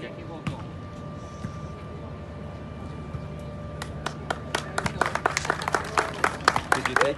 C'est you